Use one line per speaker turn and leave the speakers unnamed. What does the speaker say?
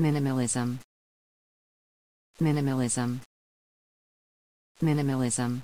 Minimalism. Minimalism. Minimalism.